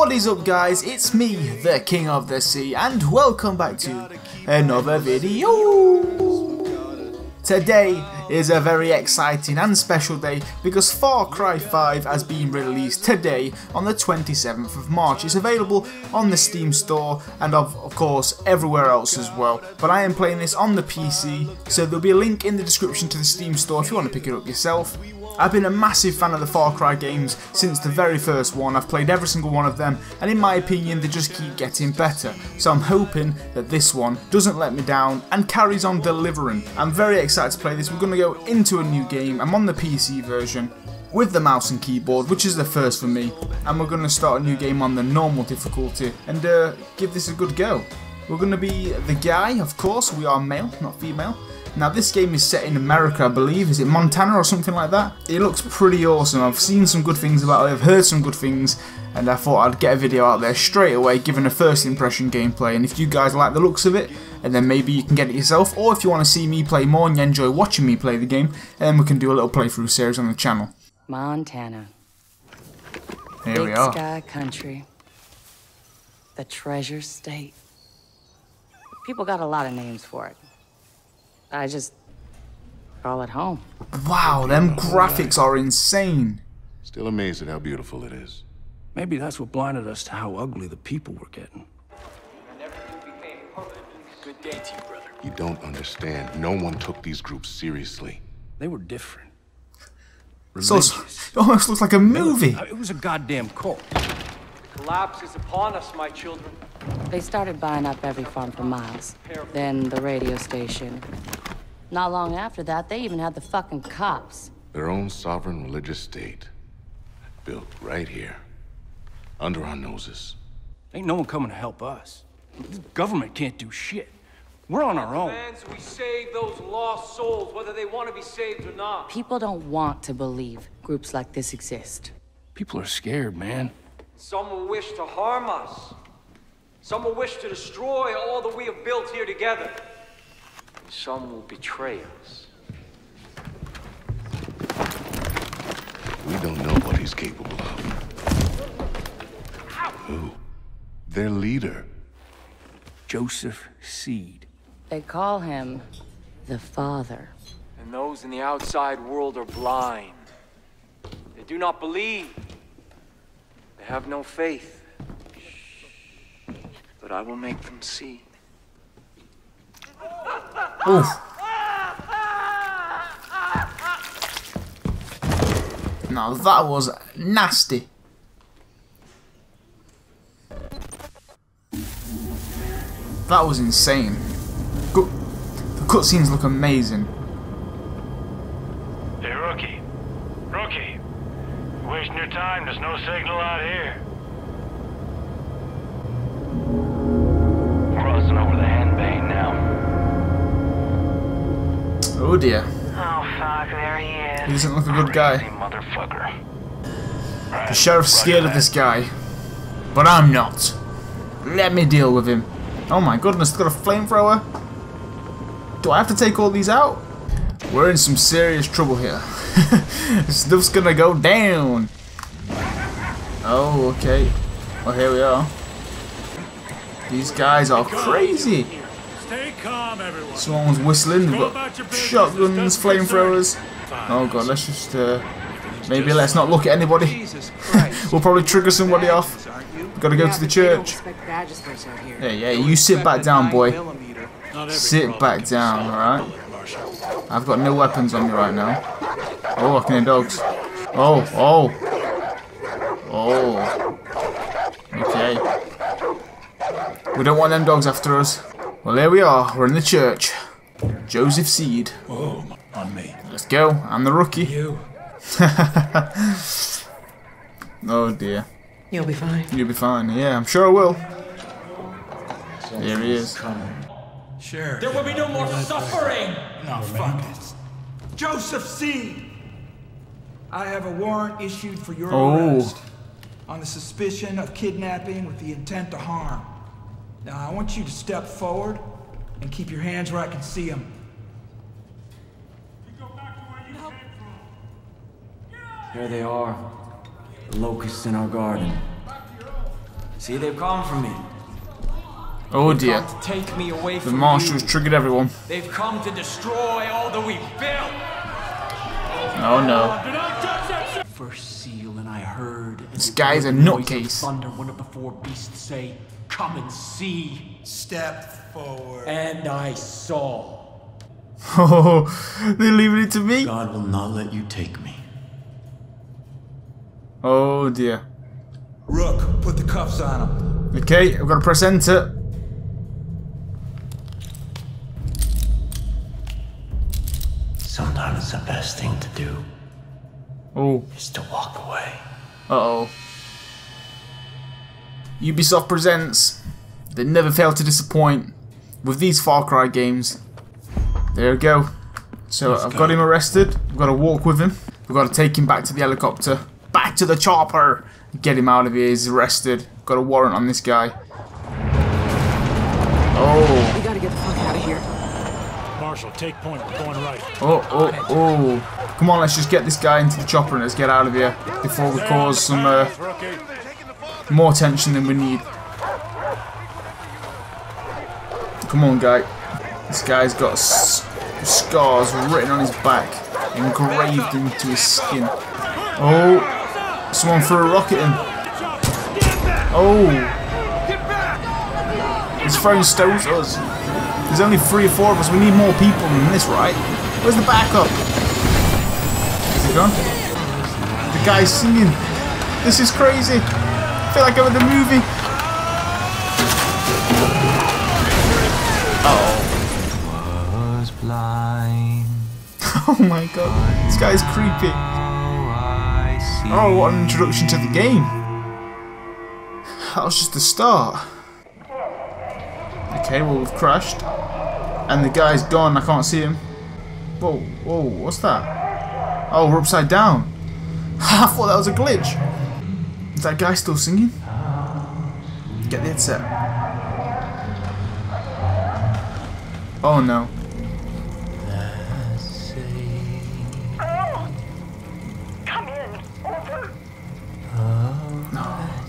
What is up guys, it's me, the King of the Sea, and welcome back to another video! Today is a very exciting and special day because Far Cry 5 has been released today on the 27th of March. It's available on the Steam store and of, of course everywhere else as well. But I am playing this on the PC, so there'll be a link in the description to the Steam store if you want to pick it up yourself. I've been a massive fan of the Far Cry games since the very first one. I've played every single one of them, and in my opinion, they just keep getting better. So I'm hoping that this one doesn't let me down and carries on delivering. I'm very excited to play this. We're going to go into a new game. I'm on the PC version with the mouse and keyboard, which is the first for me, and we're going to start a new game on the normal difficulty and uh, give this a good go. We're going to be the guy, of course, we are male, not female. Now this game is set in America I believe, is it Montana or something like that? It looks pretty awesome, I've seen some good things about it, I've heard some good things and I thought I'd get a video out there straight away giving a first impression gameplay and if you guys like the looks of it and then maybe you can get it yourself or if you want to see me play more and you enjoy watching me play the game then we can do a little playthrough series on the channel. Montana. Here Big we are. sky country. The treasure state. People got a lot of names for it. I just call it home. Wow, them graphics are insane. Still amazed at how beautiful it is. Maybe that's what blinded us to how ugly the people were getting. Good day to you, brother. You don't understand. No one took these groups seriously. They were different. So it almost looks like a movie. It was a goddamn cult. Collapse is upon us, my children. They started buying up every farm for miles. Then the radio station. Not long after that, they even had the fucking cops. Their own sovereign religious state. Built right here. Under our noses. Ain't no one coming to help us. The government can't do shit. We're on our own. Plans we save those lost souls, whether they want to be saved or not. People don't want to believe groups like this exist. People are scared, man. Some will wish to harm us. Some will wish to destroy all that we have built here together. And some will betray us. We don't know what he's capable of. Who? Their leader. Joseph Seed. They call him the Father. And those in the outside world are blind. They do not believe. They have no faith. But I will make them see. Oof. Now that was nasty. That was insane. The cutscenes look amazing. Hey, rookie. Rookie. You're wasting your time. There's no signal out here. Crossing over the Henbane now. Oh dear. Oh, fuck. There he is. He doesn't look a good guy. Motherfucker. The sheriff's scared of this guy. But I'm not. Let me deal with him. Oh my goodness, got a flamethrower? Do I have to take all these out? We're in some serious trouble here. Stuff's gonna go down. Oh, okay. Well, here we are. These guys are crazy. Stay calm, everyone. Someone's whistling. We've got shotguns, flamethrowers. Oh god, let's just uh, maybe let's not look at anybody. we'll probably trigger somebody off. We've got to go to the church. Yeah, yeah. You sit back down, boy. Sit back down, alright? I've got no weapons on me right now. Oh, I can hear dogs. Oh, oh. Oh. Okay. We don't want them dogs after us. Well, here we are. We're in the church. Joseph Seed. Oh, on me. Let's go. I'm the rookie. You. Oh dear. You'll be fine. You'll be fine. Yeah, I'm sure I will. There he is. Sure. There will be no more suffering! No, fuck this. Joseph C. I have a warrant issued for your Oh. arrest on the suspicion of kidnapping with the intent to harm. Now, I want you to step forward and keep your hands where I can see them. There they are. The locusts in our garden. See, they've come for me. Oh dear. Come to take me away The from marshals you. triggered everyone. They've come to destroy all that we built. Oh no. First seal, and I heard. This guy's were a the noise nutcase. Thunder, one of the four beasts say, "Come and see." Step forward. And I saw. Oh, they're leaving it to me. God will not let you take me. Oh dear. Rook, put the cuffs on him. Okay, I've got to press enter. Sometimes the best thing to do Oh, is to walk away. uh oh. Ubisoft presents. They never fail to disappoint with these Far Cry games. There we go. So I've got him arrested. I've got to walk with him. We've got to take him back to the helicopter. Back to the chopper. Get him out of here. He's arrested. Got a warrant on this guy. Oh, We gotta get the fuck out of here. Marshal, take point. We're going right. oh, oh, oh. Come on, let's just get this guy into the chopper and let's get out of here before we cause some uh, more tension than we need. Come on, guy. This guy's got scars written on his back, engraved into his skin. Oh, someone threw a rocket in. Oh, he's throwing stones at us. There's only three or four of us. We need more people than this, right? Where's the backup? Is he gone? The guy's singing. This is crazy. I feel like I'm in the movie. Blind. Oh my god. This guy's creepy. Oh, what an introduction to the game. That was just the start. Okay, well, we've crashed. And the guy's gone. I can't see him. Whoa, whoa, what's that? Oh, we're upside down. I thought that was a glitch. Is that guy still singing? Get the headset. Oh no.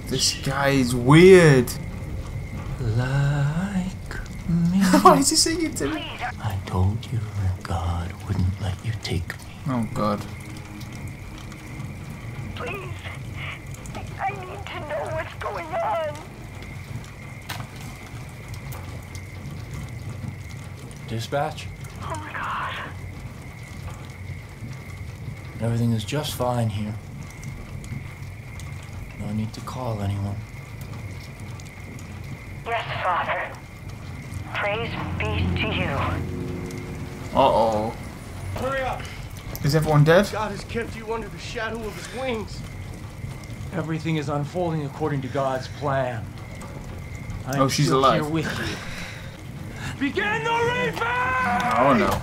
This guy is weird. Me. Why is he singing to me? I told you that God wouldn't let you take me. Oh god. Please. I need to know what's going on. Dispatch? Oh my god. Everything is just fine here. No need to call anyone. Yes, Father. Praise be to you. Uh oh. Hurry up! Is everyone dead? God has kept you under the shadow of his wings. Everything is unfolding according to God's plan. I Oh, am she's still alive. Here with you. Begin the reaper! Oh no.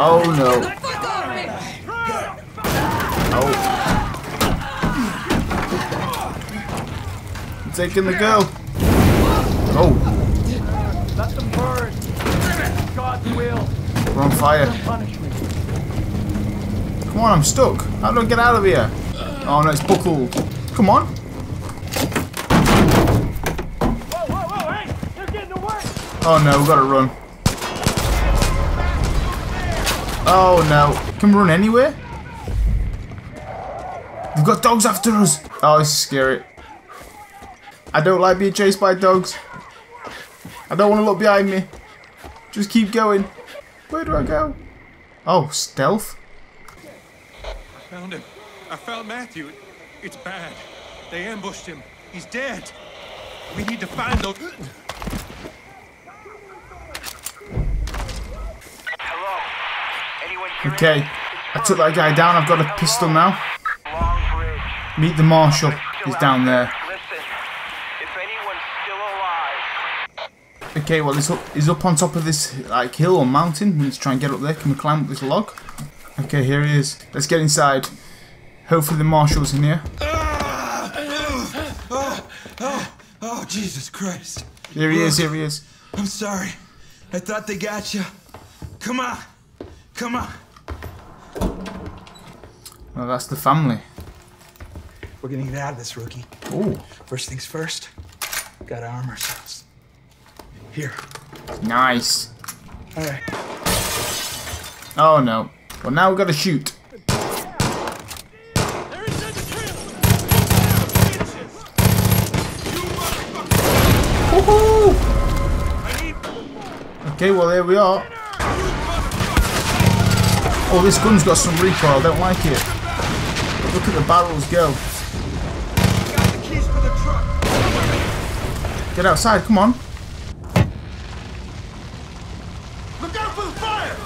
Oh no. Taking the girl. Oh, Let them burn. God's will. we're on fire. Come on, I'm stuck. How do I get out of here? Oh no, it's buckled. Come on. Whoa, whoa, whoa, hey! They're getting away! Oh no, we've got to run. Oh no. Can we run anywhere? We've got dogs after us. Oh, this is scary. I don't like being chased by dogs. I don't want to look behind me. Just keep going. Where do I go? Oh, stealth? I Found him. I found Matthew. It's bad. They ambushed him. He's dead. We need to find those. Hello? Anyone Okay. I took that guy down. I've got a pistol now. Meet the marshal. He's down there. Listen, if anyone's still alive, Okay, well, he's up, he's up on top of this like hill or mountain. To try and get up there. Can we climb up this log? Okay, here he is. Let's get inside. Hopefully the marshal's in here. Oh, Jesus Christ. Here he is, here he is. I'm sorry. I thought they got you. Come on. Come on. Well, that's the family. We're gonna get out of this, rookie. Oh, First things first, gotta arm ourselves. Here. nice. All right. Oh no. Well, now we've got to shoot. Woohoo! Okay, well there we are. Oh, this gun's got some recoil. I don't like it. Look at the barrels go. Got the keys for the truck. Get outside, come on. Look out for the fire!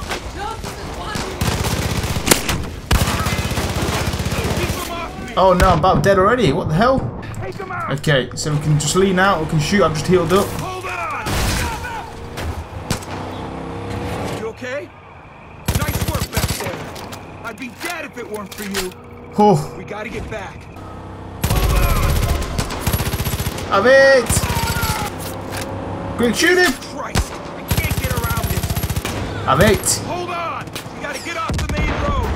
Oh no, I'm about dead already. What the hell? Okay, so we can just lean out, we can shoot. I've just healed up. Hold on! You okay? Nice work back there. I'd be dead if it weren't for you. Oh, We gotta get back. have it! Quick, shoot him! Christ! I can't get around this. Have it! Hold on! We gotta get off the main road.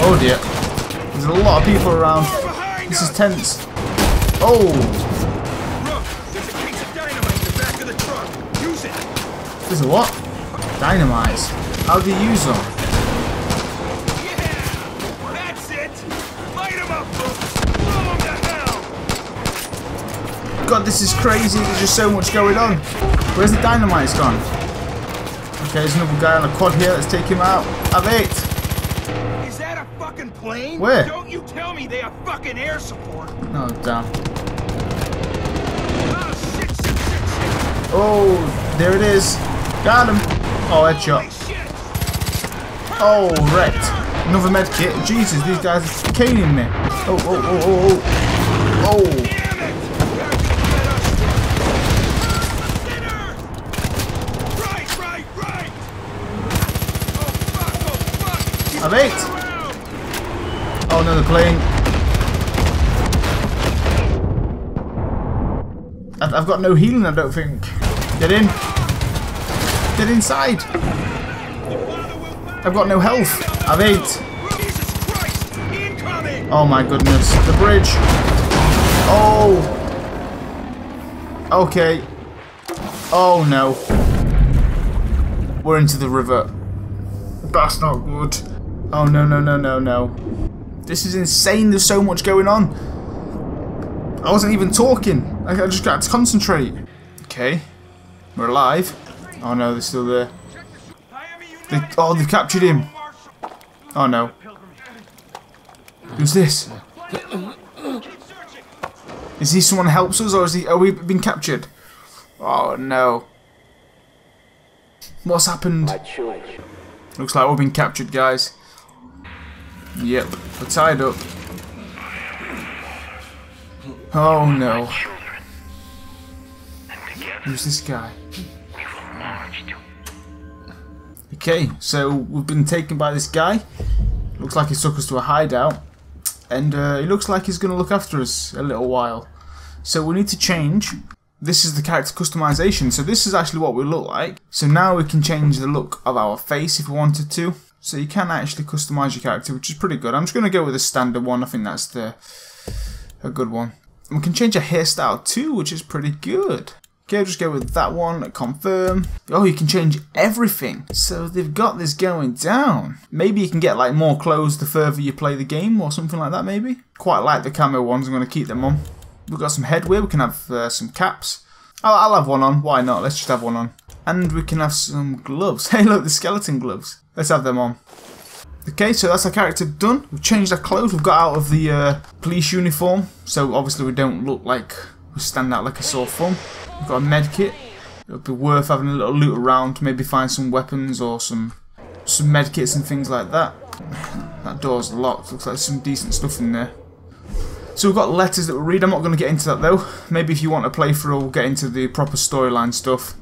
Oh dear. A lot of people around. This is tense. Oh! There's a dynamite what? Dynamites. How do you use them? It! God, this is crazy. There's just so much going on. Where's the dynamites gone? Okay, there's another guy on a quad here. Let's take him out. Have it! Plane? Where? Don't you tell me they have fucking air support. Oh, damn. Oh, shit, shit, shit, shit. Oh, there it is. Got him. Oh, headshot. Holy! Oh, wrecked. Another med kit. Jesus, these guys are caning me. Oh, oh, oh, oh, oh. Oh. Damn it! Gotta get us. Dinner! Right, right, right! Oh, fuck, oh, fuck! Have it. Oh, another plane. I've got no healing, I don't think. Get in. Get inside. I've got no health. I've eight. Oh my goodness. The bridge. Oh. Okay. Oh no. We're into the river. That's not good. Oh no, no, no, no, no. This is insane. There's so much going on. I wasn't even talking. I I just got to concentrate. Okay. We're alive. Oh no, they're still there. They, oh, they've captured him. Oh no. Who's this? Is he someone who helps us, or is he? Are we been captured? Oh no. What's happened? Looks like we've been captured, guys. Yep, we're tied up. Oh no. Who's this guy? Okay, so we've been taken by this guy. Looks like he took us to a hideout. And uh, he looks like he's going to look after us a little while. So we need to change. This is the character customization. So this is actually what we look like. So now we can change the look of our face if we wanted to. So you can actually customize your character, which is pretty good. I'm just going to go with a standard one. I think that's the a good one. We can change our hairstyle too, which is pretty good. Okay, just go with that one, confirm. Oh, you can change everything. So they've got this going down. Maybe you can get like more clothes the further you play the game or something like that maybe. Quite like the camo ones, I'm going to keep them on. We've got some headwear, we can have uh, some caps. I'll, I'll have one on, why not? Let's just have one on. And we can have some gloves. Hey look, the skeleton gloves. Let's have them on. Okay, so that's our character done. We've changed our clothes. We've got out of the uh, police uniform, so obviously we don't look like we stand out like a sore thumb. We've got a med kit. It'll be worth having a little loot around, maybe find some weapons or some some med kits and things like that. That door's locked. Looks like some decent stuff in there. So we've got letters that we read. I'm not going to get into that though. Maybe if you want to play through, we'll get into the proper storyline stuff.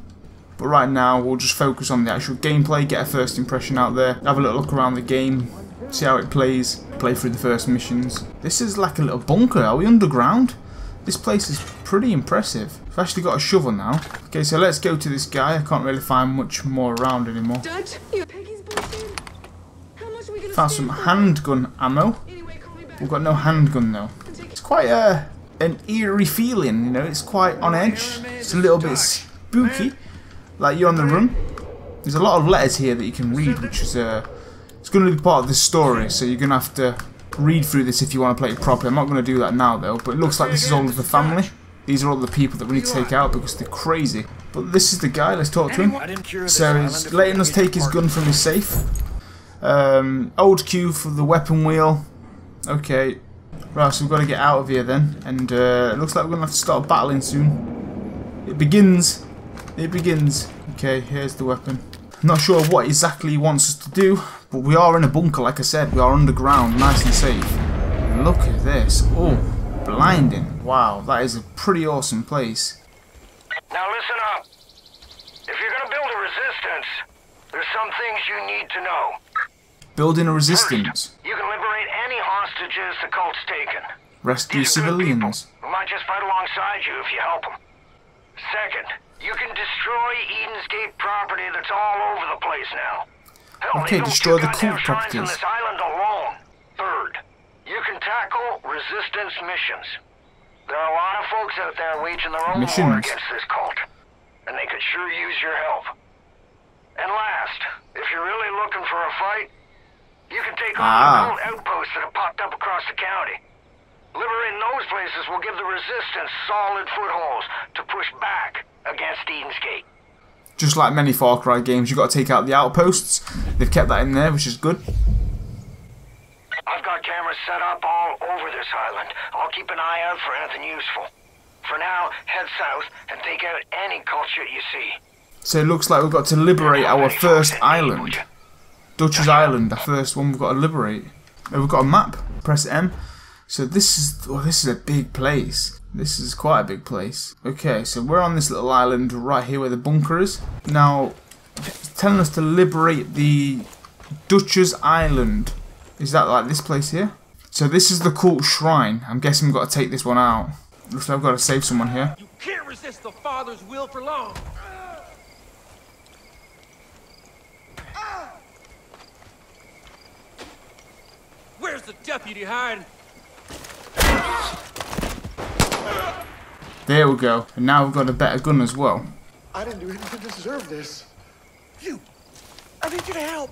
But right now, we'll just focus on the actual gameplay, get a first impression out there, have a little look around the game, see how it plays, play through the first missions. This is like a little bunker. Are we underground? This place is pretty impressive. I've actually got a shovel now. Okay, so let's go to this guy. I can't really find much more around anymore. Dutch, you Peggy's boyfriend? How much are we gonna Found some handgun ammo. We've got no handgun though. It's quite a an eerie feeling, you know. It's quite on edge. It's a little bit spooky, like you're on the run. There's a lot of letters here that you can read, which is uh, it's going to be part of the story. So you're going to have to read through this if you want to play it properly. I'm not going to do that now though. But it looks like this is all of the family. These are all the people that we need to take out because they're crazy. But this is the guy. Let's talk to him. So he's letting us take his gun from his safe. Um, old Q for the weapon wheel. Okay. Right, so we've got to get out of here then. And uh, it looks like we're going to have to start battling soon. It begins. It begins. Okay, here's the weapon. Not sure what exactly he wants us to do, but we are in a bunker, like I said. We are underground, nice and safe. And look at this. Oh, blinding. Wow, that is a pretty awesome place. Now listen up. If you're gonna build a resistance, there's some things you need to know. Building a resistance. You can liberate any hostages the cult's taken. Rescue These are good people civilians. who might just fight alongside you if you help them. Second, you can destroy Eden's Gate property that's all over the place now. Hell, Okay, destroy the cult shrines on properties. this island alone. Third, you can tackle resistance missions. There are a lot of folks out there waging their own war against this cult, and they could sure use your help. And last, if you're really looking for a fight, you can take on Ah. the cult outposts that have popped up across the county. Liberating those places will give the resistance solid footholds to push back against Eden's Gate. Just like many Far Cry games, you've got to take out the outposts. They've kept that in there, which is good. I've got cameras set up all over this island. I'll keep an eye out for anything useful. For now, head south and take out any culture you see. So it looks like we've got to liberate our first island. Dutch's Island, the first one we've got to liberate. Oh, we've got a map. Press M. So this is oh, this is a big place. This is quite a big place. Okay, so we're on this little island right here where the bunker is. Now, it's telling us to liberate the Dutch's Island. Is that like this place here? So this is the cult shrine. I'm guessing we've got to take this one out. Looks like I've got to save someone here. You can't resist the Father's will for long. Where's the deputy hiding? There we go. And now we've got a better gun as well. I didn't do anything to deserve this. You! I need you to help!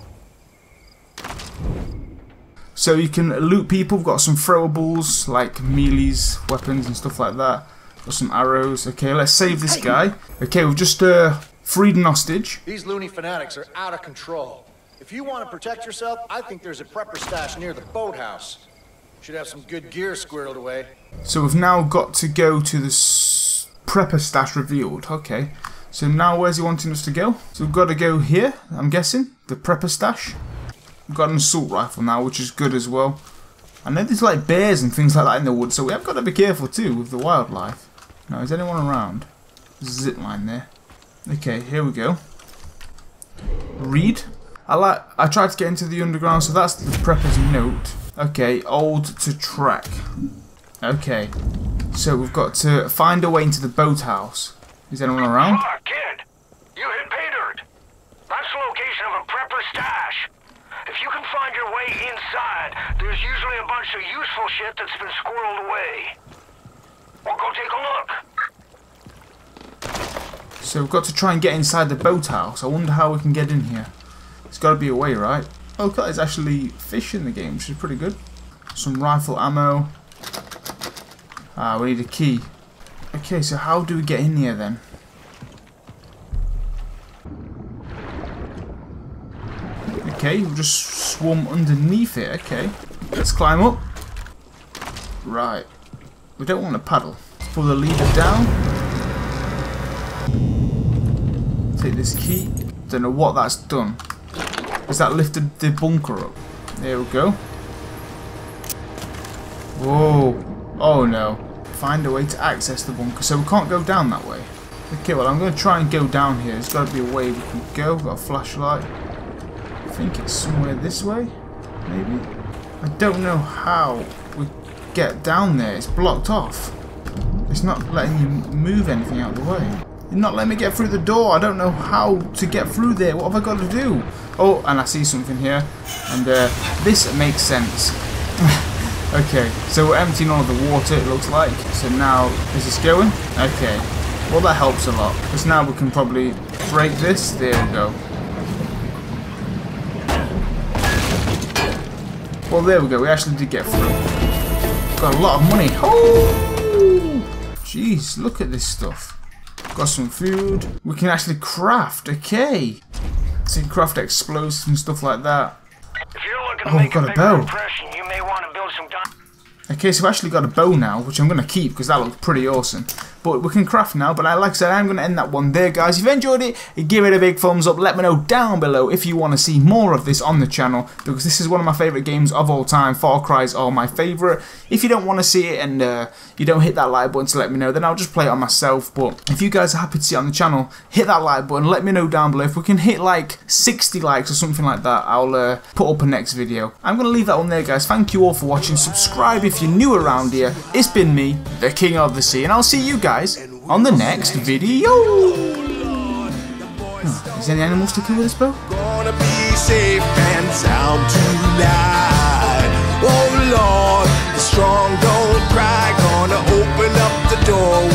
So you can loot people. We've got some throwables like melees, weapons and stuff like that. Got some arrows. Okay, let's save this guy. Okay, we've just uh, freed an hostage. These loony fanatics are out of control. If you want to protect yourself, I think there's a prepper stash near the boathouse. Should have some good gear squirreled away. So we've now got to go to the prepper stash revealed. Okay. So now where's he wanting us to go? So we've got to go here, I'm guessing. The prepper stash. We've got an assault rifle now, which is good as well. I know there's like bears and things like that in the woods, so we have got to be careful too with the wildlife. Now, is anyone around? Zip line there. Okay, here we go. Read. I like. I tried to get into the underground, so that's the prepper's note. Okay, old to track. Okay, so we've got to find a way into the boathouse. Is anyone around? Ah, kid! You hit pay dirt! That's the location of a prepper stash. If you can find your way inside, there's usually a bunch of useful shit that's been squirreled away. Well, go take a look. So we've got to try and get inside the boathouse. I wonder how we can get in here. There's got to be a way, right? Oh, look, there's actually fish in the game, which is pretty good. Some rifle ammo. Ah, we need a key. Okay, so how do we get in here then? Okay, we'll just swim underneath it. Okay, let's climb up. Right. We don't want to paddle. Let's pull the lever down. Take this key. Don't know what that's done. Has that lifted the bunker up? There we go. Whoa. Oh no. Find a way to access the bunker. So we can't go down that way. Okay, well I'm going to try and go down here. There's got to be a way we can go. Got a flashlight. I think it's somewhere this way. Maybe. I don't know how we get down there. It's blocked off. It's not letting you move anything out of the way. You're not letting me get through the door. I don't know how to get through there. What have I got to do? Oh, and I see something here. And uh, this makes sense. okay, so we're emptying all the water, it looks like. So now, is this going? Okay. Well, that helps a lot. Because now we can probably break this. There we go. Well, there we go. We actually did get through. Got a lot of money. Oh! Jeez, look at this stuff. Got some food. We can actually craft. Okay. So you can craft explosives and stuff like that. If you're looking to Oh, make got a a bow. you may want to build some. Okay, so I've actually got a bow now, which I'm going to keep because that looks pretty awesome. But we can craft now, but I, like I said, I'm going to end that one there, guys. If you enjoyed it, give it a big thumbs up. Let me know down below if you want to see more of this on the channel, because this is one of my favourite games of all time. Far Cry's are my favourite. If you don't want to see it and uh, you don't hit that like button to let me know, then I'll just play it on myself. But if you guys are happy to see it on the channel, hit that like button. Let me know down below. If we can hit like 60 likes or something like that, I'll uh, put up a next video. I'm going to leave that one there, guys. Thank you all for watching. Subscribe if you're new around here. It's been me, the King of the Sea, and I'll see you guys on the next video. Oh, is there any animals to kill with this bow? Gonna be safe and sound tonight. Oh Lord, the strong don't cry. Gonna open up the door when the